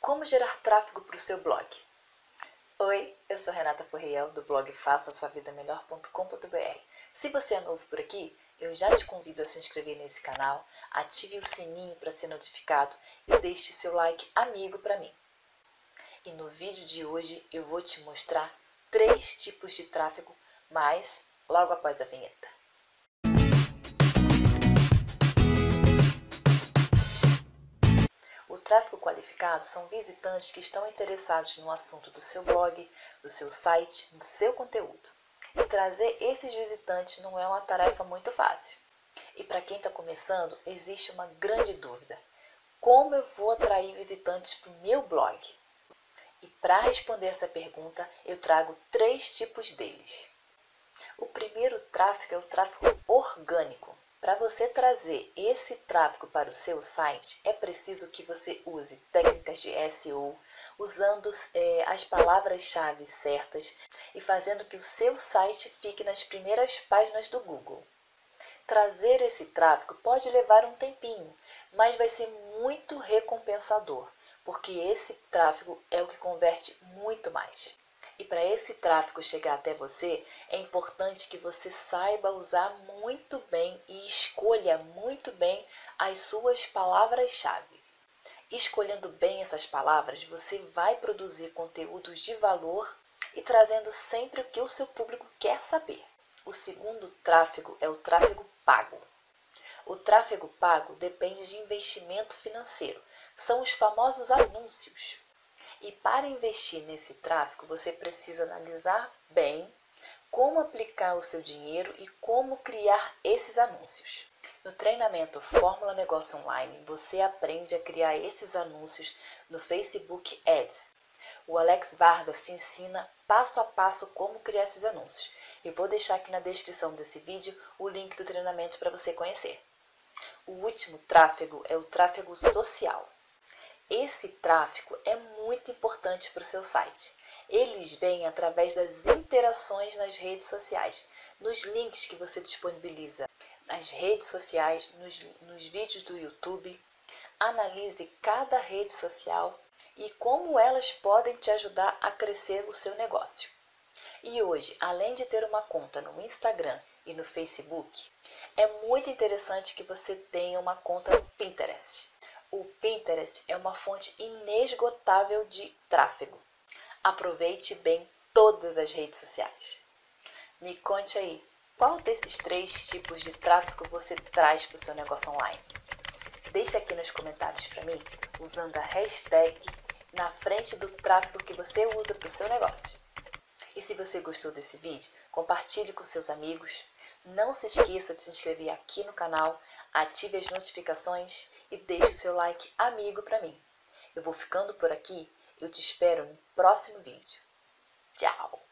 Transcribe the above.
Como gerar tráfego para o seu blog? Oi, eu sou Renata Forriel do blog faça sua vida melhor.com.br. Se você é novo por aqui, eu já te convido a se inscrever nesse canal, ative o sininho para ser notificado e deixe seu like amigo para mim. E no vídeo de hoje eu vou te mostrar três tipos de tráfego, mas logo após a vinheta. Qualificado são visitantes que estão interessados no assunto do seu blog, do seu site, do seu conteúdo. E trazer esses visitantes não é uma tarefa muito fácil. E para quem está começando, existe uma grande dúvida: como eu vou atrair visitantes para o meu blog? E para responder essa pergunta, eu trago três tipos deles. O primeiro tráfego é o tráfego orgânico. Para você trazer esse tráfego para o seu site, é preciso que você use técnicas de SEO, usando é, as palavras-chave certas e fazendo que o seu site fique nas primeiras páginas do Google. Trazer esse tráfego pode levar um tempinho, mas vai ser muito recompensador, porque esse tráfego é o que converte muito mais. E para esse tráfego chegar até você, é importante que você saiba usar muito bem e escolha muito bem as suas palavras-chave. Escolhendo bem essas palavras, você vai produzir conteúdos de valor e trazendo sempre o que o seu público quer saber. O segundo tráfego é o tráfego pago. O tráfego pago depende de investimento financeiro. São os famosos anúncios. E para investir nesse tráfego, você precisa analisar bem como aplicar o seu dinheiro e como criar esses anúncios. No treinamento Fórmula Negócio Online, você aprende a criar esses anúncios no Facebook Ads. O Alex Vargas te ensina passo a passo como criar esses anúncios. Eu vou deixar aqui na descrição desse vídeo o link do treinamento para você conhecer. O último tráfego é o tráfego social. Esse tráfego é muito importante para o seu site. Eles vêm através das interações nas redes sociais, nos links que você disponibiliza nas redes sociais, nos, nos vídeos do YouTube. Analise cada rede social e como elas podem te ajudar a crescer o seu negócio. E hoje, além de ter uma conta no Instagram e no Facebook, é muito interessante que você tenha uma conta no Pinterest. O Pinterest é uma fonte inesgotável de tráfego. Aproveite bem todas as redes sociais. Me conte aí, qual desses três tipos de tráfego você traz para o seu negócio online? Deixe aqui nos comentários para mim, usando a hashtag na frente do tráfego que você usa para o seu negócio. E se você gostou desse vídeo, compartilhe com seus amigos. Não se esqueça de se inscrever aqui no canal, ative as notificações e deixe o seu like amigo para mim. Eu vou ficando por aqui, eu te espero no próximo vídeo. Tchau!